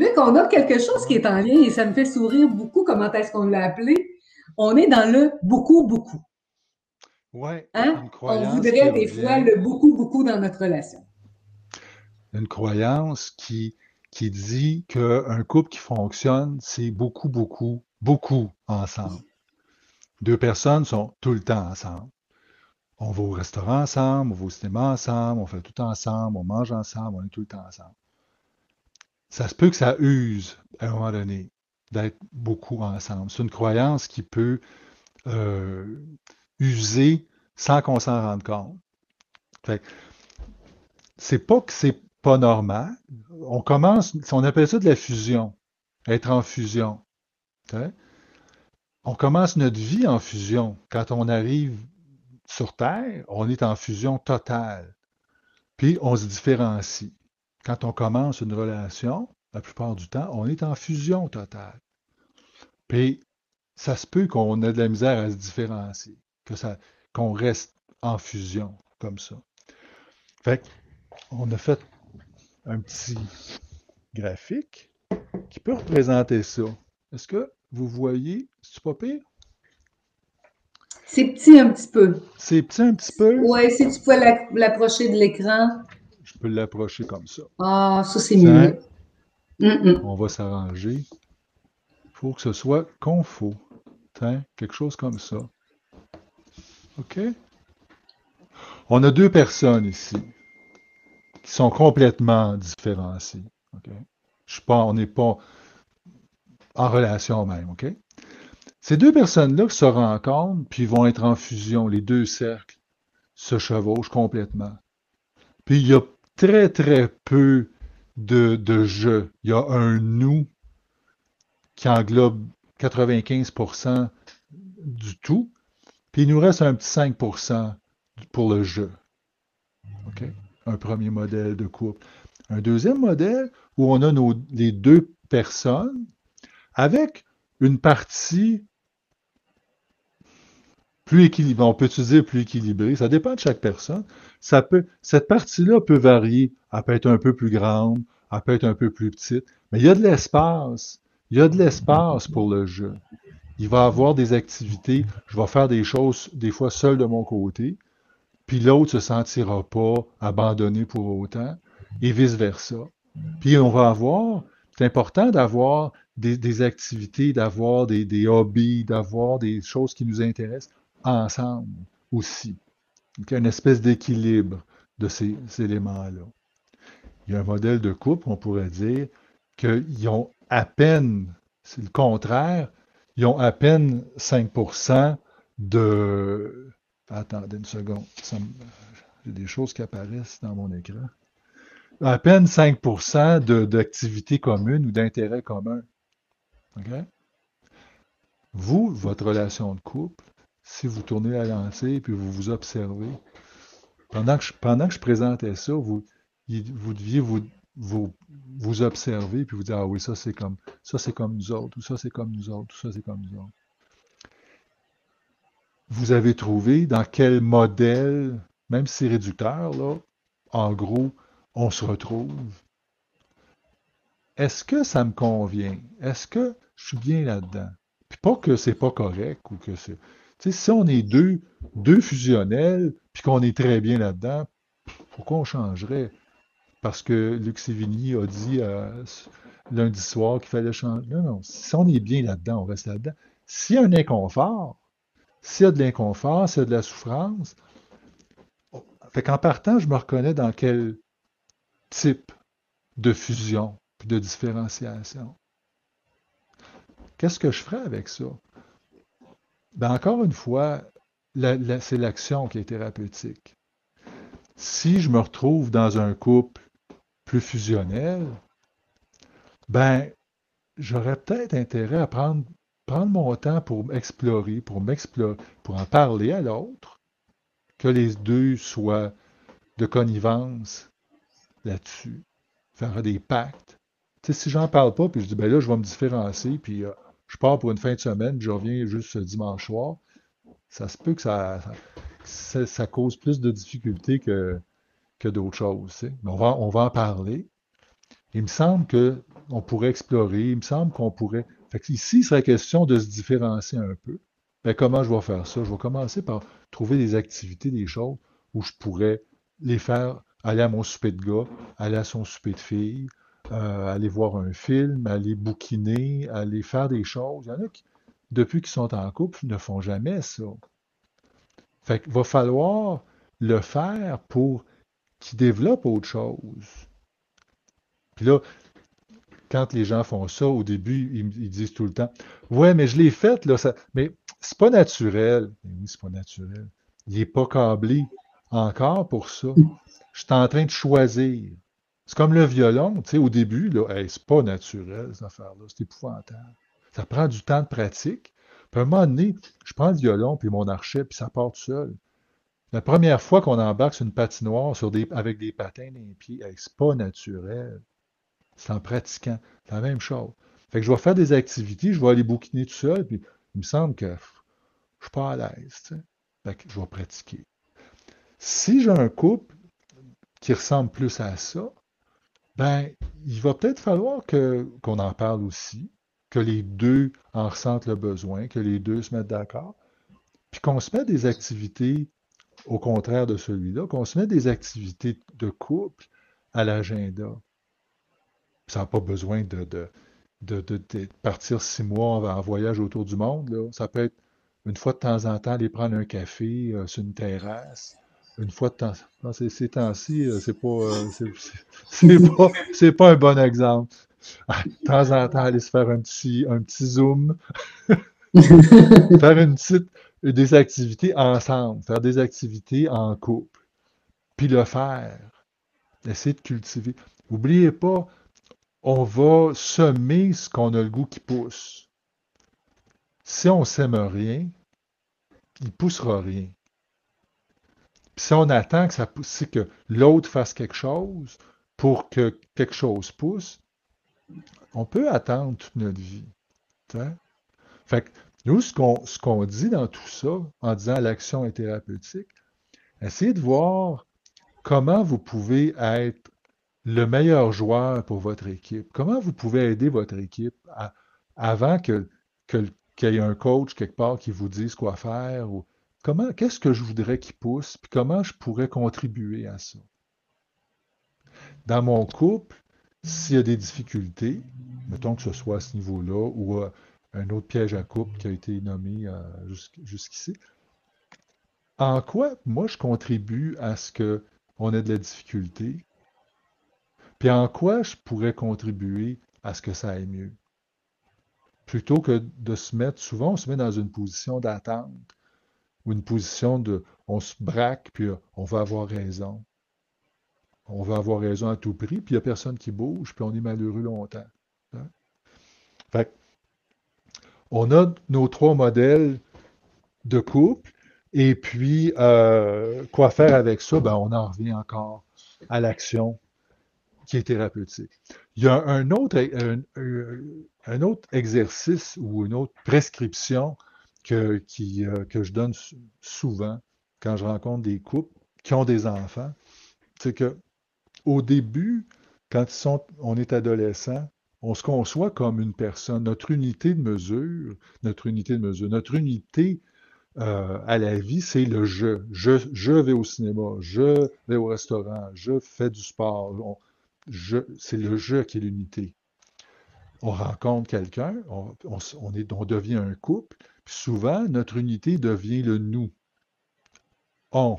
Luc, on a quelque chose qui est en lien et ça me fait sourire beaucoup. Comment est-ce qu'on l'a appelé? On est dans le beaucoup, beaucoup. Oui. Hein? On voudrait des fois le beaucoup, beaucoup dans notre relation. Une croyance qui, qui dit qu'un couple qui fonctionne, c'est beaucoup, beaucoup, beaucoup ensemble. Deux personnes sont tout le temps ensemble. On va au restaurant ensemble, on va au cinéma ensemble, on fait tout ensemble, on mange ensemble, on est tout le temps ensemble. Ça se peut que ça use à un moment donné d'être beaucoup ensemble. C'est une croyance qui peut euh, user sans qu'on s'en rende compte. c'est pas que c'est pas normal. On commence, on appelle ça de la fusion, être en fusion. On commence notre vie en fusion. Quand on arrive sur Terre, on est en fusion totale. Puis on se différencie. Quand on commence une relation, la plupart du temps, on est en fusion totale. Puis ça se peut qu'on ait de la misère à se différencier, que ça, qu'on reste en fusion comme ça. Fait on a fait un petit graphique qui peut représenter ça. Est-ce que vous voyez? C'est pas pire? C'est petit un petit peu. C'est petit un petit peu? Oui, si tu peux l'approcher de l'écran. Peux l'approcher comme ça. Ah, ça c'est mieux. On va s'arranger. Il faut que ce soit confo. quelque chose comme ça. OK? On a deux personnes ici qui sont complètement différenciées. OK? Je suis pas, on n'est pas en relation même. OK? Ces deux personnes-là se rencontrent, puis vont être en fusion, les deux cercles se chevauchent complètement. Puis il y a très, très peu de, de jeu. Il y a un nous qui englobe 95% du tout, puis il nous reste un petit 5% pour le jeu. Un premier modèle de couple. Un deuxième modèle où on a les deux personnes avec une partie plus équilibrée. On peut utiliser plus équilibrée. Ça dépend de chaque personne. Ça peut, cette partie-là peut varier. Elle peut être un peu plus grande, elle peut être un peu plus petite. Mais il y a de l'espace. Il y a de l'espace pour le jeu il va avoir des activités, je vais faire des choses des fois seul de mon côté, puis l'autre se sentira pas abandonné pour autant, et vice-versa. Puis on va avoir, c'est important d'avoir des, activités, d'avoir des, des, hobbies, d'avoir des choses qui nous intéressent ensemble aussi. Il y a une espèce d'équilibre de ces, ces éléments-là. Il y a un modèle de couple, on pourrait dire, qu'ils ont à peine, c'est le contraire, ils ont à peine 5% de. Attendez une seconde. J'ai des choses qui apparaissent dans mon écran. À peine 5% d'activité commune ou d'intérêt commun. Vous, votre relation de couple, si vous tournez la lancée puis vous vous observez, pendant que je, pendant que je présentais ça, vous, vous deviez vous vous, vous observez, puis vous dites, ah oui, ça c'est comme ça c'est comme nous autres, ou ça c'est comme nous autres, tout ça c'est comme nous autres. Vous avez trouvé dans quel modèle, même si réducteur, là, en gros, on se retrouve. Est-ce que ça me convient? Est-ce que je suis bien là-dedans? Puis pas que c'est pas correct ou que c'est. Si on est deux, deux fusionnels, puis qu'on est très bien là-dedans, pourquoi on changerait? parce que Luc Sévigny a dit euh, lundi soir qu'il fallait changer. Non, non. Si on est bien là-dedans, on reste là-dedans. S'il y a un inconfort, s'il y a de l'inconfort, s'il y a de la souffrance, fait qu'en partant, je me reconnais dans quel type de fusion puis de différenciation. Qu'est-ce que je ferais avec ça? Ben encore une fois, c'est l'action qui est thérapeutique. Si je me retrouve dans un couple plus fusionnel, ben, j'aurais peut-être intérêt à prendre, mon temps pour explorer, pour m'explorer, pour en parler à l'autre, que les deux soient de connivence là-dessus, faire des pactes. Tu sais, si j'en parle pas, puis je dis, ben là, je vais me différencier, puis euh, je pars pour une fin de semaine, je reviens juste ce dimanche soir, ça se peut que ça, ça, cause plus de difficultés que, que d'autres choses. Mais on va, on va en parler. Il me semble que on pourrait explorer. Il me semble qu'on pourrait. Ici, il serait question de se différencier un peu. Ben, comment je vais faire ça? Je vais commencer par trouver des activités, des choses où je pourrais les faire aller à mon souper de gars, aller à son souper de fille, euh, aller voir un film, aller bouquiner, aller faire des choses. Il y en a qui, depuis qu'ils sont en couple, ne font jamais ça. Fait qu'il va falloir le faire pour qu'ils développent autre chose. Puis là, quand les gens font ça, au début, ils, disent tout le temps Ouais, mais je l'ai fait, là, ça... mais c'est pas naturel. oui, c'est pas naturel. Il n'est pas câblé encore pour ça. Je suis en train de choisir. C'est comme le violon, tu sais, au début, là, c'est pas naturel, cette affaire-là, c'est épouvantable. Ça prend du temps de pratique. Puis à un moment donné, je prends le violon, puis mon archet, puis ça part tout seul. La première fois qu'on embarque sur une patinoire avec des patins dans les pieds, c'est pas naturel. C'est en pratiquant. C'est la même chose. Fait que je vais faire des activités, je vais aller bouquiner tout seul, puis il me semble que je suis pas à l'aise. Fait que je vais pratiquer. Si j'ai un couple qui ressemble plus à ça, ben, il va peut-être falloir qu'on en parle aussi, que les deux en ressentent le besoin, que les deux se mettent d'accord, puis qu'on se mette des activités au contraire de celui-là, qu'on se mette des activités de couple à l'agenda. Ça n'a pas besoin de, de, partir six mois en, voyage autour du monde. Ça peut être une fois de temps en temps aller prendre un café euh, sur une terrasse, une fois de temps. Ces temps-ci, euh, c'est pas, euh, c'est pas, un bon exemple. De temps en temps, aller se faire un petit, un petit zoom, faire une petite, des activités ensemble, faire des activités en couple, puis le faire. Essayer de cultiver. N'oubliez pas, on va semer ce qu'on a le goût qui pousse. Si on sème rien, il ne poussera rien si on attend que, ça, que l'autre fasse quelque chose pour que quelque chose pousse, on peut attendre toute notre vie. Fait que nous, ce qu'on dit dans tout ça, en disant l'action est thérapeutique, essayez de voir comment vous pouvez être le meilleur joueur pour votre équipe. Comment vous pouvez aider votre équipe avant que, qu'il y ait un coach quelque part qui vous dise quoi faire ou Comment, qu'est-ce que je voudrais qu'il pousse, puis comment je pourrais contribuer à ça? Dans mon couple, s'il y a des difficultés, mettons que ce soit à ce niveau-là ou euh, un autre piège à couple qui a été nommé euh, jusqu'ici, en quoi moi je contribue à ce qu'on ait de la difficulté, puis en quoi je pourrais contribuer à ce que ça aille mieux? Plutôt que de se mettre, souvent on se met dans une position d'attente ou une position de on se braque, puis euh, on va avoir raison. On va avoir raison à tout prix, puis il n'y a personne qui bouge, puis on est malheureux longtemps. Hein. Fait on a nos trois modèles de couple, et puis euh, quoi faire avec ça? Ben, on en revient encore à l'action qui est thérapeutique. Il y a un autre, un autre exercice ou une autre prescription que, qui, euh, que je donne souvent quand je rencontre des couples qui ont des enfants, c'est que au début, quand ils sont, on est adolescent, on se conçoit comme une personne. Notre unité de mesure, notre unité de mesure, notre unité euh, à la vie, c'est le je. je. vais au cinéma, je vais au restaurant, je fais du sport. c'est le je qui est l'unité. On rencontre quelqu'un, on, on, est, on devient un couple, souvent, notre unité devient le nous. On.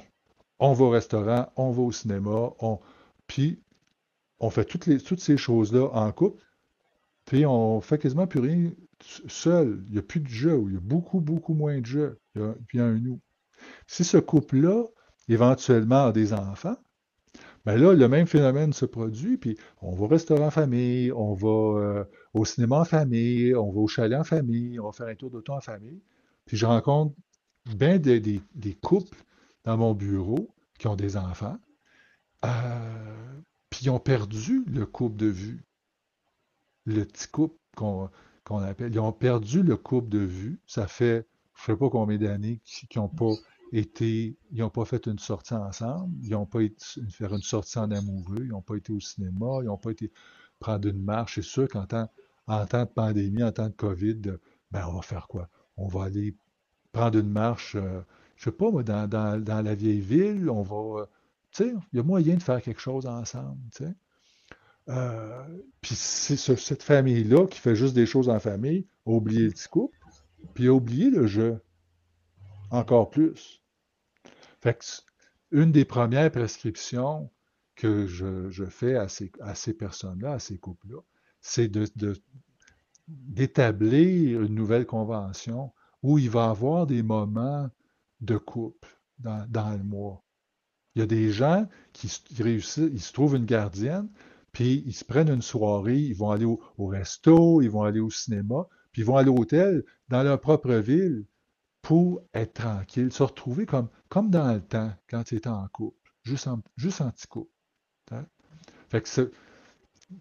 On va au restaurant, on va au cinéma, on. Puis, on fait toutes, les, toutes ces choses-là en couple, puis on fait quasiment plus rien seul. Il n'y a plus de jeu, il y a beaucoup, beaucoup moins de jeu. Il y a, il y a un nous. Si ce couple-là, éventuellement, a des enfants, ben là, le même phénomène se produit, puis on va au restaurant en famille, on va euh, au cinéma en famille, on va au chalet en famille, on va faire un tour d'auto en famille. Puis je rencontre bien des, couples dans mon bureau qui ont des enfants, euh, puis ils ont perdu le couple de vue. Le petit couple qu'on appelle. Ils ont perdu le couple de vue. Ça fait je ne sais pas combien d'années qu'ils n'ont pas ils n'ont pas fait une sortie ensemble, ils n'ont pas été une sortie en amoureux, ils n'ont pas été au cinéma, ils n'ont pas été. prendre une marche. C'est sûr qu'en temps, de pandémie, en temps de COVID, ben on va faire quoi? On va aller prendre une marche, euh, je sais pas, dans, dans, la vieille ville, on va. Euh, tu sais, il y a moyen de faire quelque chose ensemble, tu sais. Euh, puis c'est cette famille-là qui fait juste des choses en famille, a oublié le petit couple, puis a oublié le jeu. Encore plus. Une des premières prescriptions que je, fais à ces, personnes-là, à ces couples-là, c'est d'établir une nouvelle convention où il va y avoir des moments de couple dans, le mois. Il y a des gens qui réussissent, ils se trouvent une gardienne, puis ils se prennent une soirée, ils vont aller au, resto, ils vont aller au cinéma, puis ils vont à l'hôtel dans leur propre ville pour être tranquilles, se retrouver comme, comme dans le temps, quand ils étaient en couple, juste en, juste en petit couple. Hein. Fait que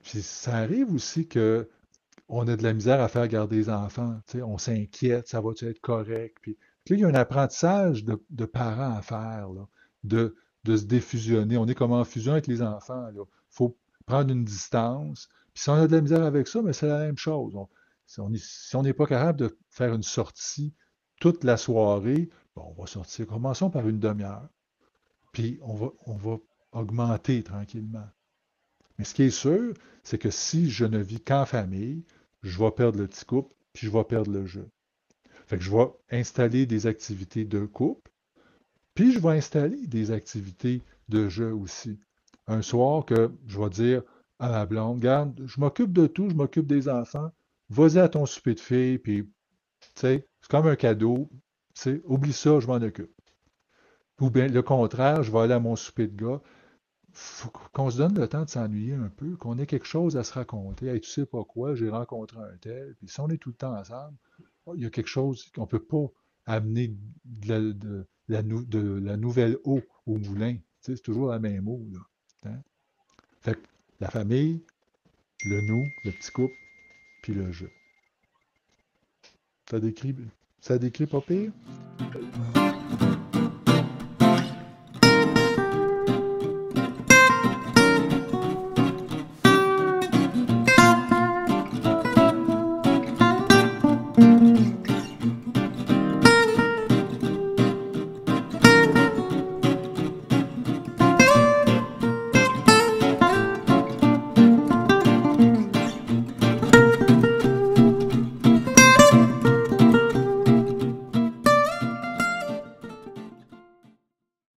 ça arrive aussi que on a de la misère à faire garder les enfants. On s'inquiète, ça va-tu être correct? Puis, là, il y a un apprentissage de, parents à faire, de, de se défusionner. On est comme en fusion avec les enfants. Il faut prendre une distance. Puis si on a de la misère avec ça, mais c'est la même chose. si on n'est pas capable de faire une sortie toute la soirée, bon, on va sortir. Commençons par une demi-heure. Puis on va, augmenter tranquillement. Mais ce qui est sûr, c'est que si je ne vis qu'en famille, je vais perdre le petit couple, puis je vais perdre le jeu. Fait que je vais installer des activités de couple, puis je vais installer des activités de jeu aussi un soir que je vais dire à ma blonde, garde, je m'occupe de tout, je m'occupe des enfants, vas-y à ton souper de filles, puis, c'est comme un cadeau, oublie ça, je m'en occupe. Ou bien, le contraire, je vais aller à mon souper de gars. Faut qu'on se donne le temps de s'ennuyer un peu, qu'on ait quelque chose à se raconter. Hey, tu sais pas quoi, j'ai rencontré un tel, puis si on est tout le temps ensemble, oh, il y a quelque chose qu'on ne peut pas amener de la, nouvelle eau au moulin. C'est toujours la même eau, là. Hein? La famille, le nous, le petit couple, puis le jeu. Ça décrit, ça décrit pas pire?